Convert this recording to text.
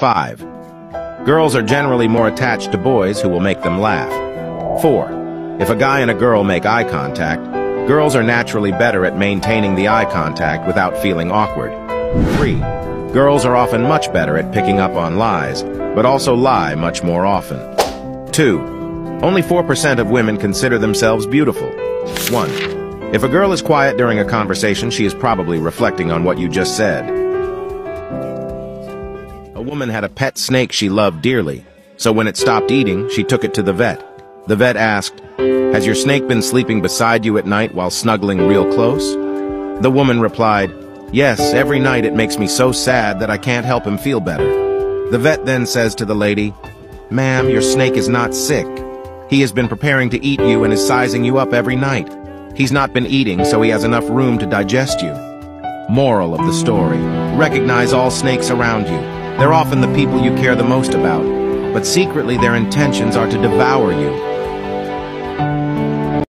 5. Girls are generally more attached to boys who will make them laugh. 4. If a guy and a girl make eye contact, girls are naturally better at maintaining the eye contact without feeling awkward. 3. Girls are often much better at picking up on lies, but also lie much more often. 2. Only 4% of women consider themselves beautiful. 1. If a girl is quiet during a conversation, she is probably reflecting on what you just said. A woman had a pet snake she loved dearly, so when it stopped eating, she took it to the vet. The vet asked, Has your snake been sleeping beside you at night while snuggling real close? The woman replied, Yes, every night it makes me so sad that I can't help him feel better. The vet then says to the lady, Ma'am, your snake is not sick. He has been preparing to eat you and is sizing you up every night. He's not been eating, so he has enough room to digest you. Moral of the story. Recognize all snakes around you. They're often the people you care the most about, but secretly their intentions are to devour you.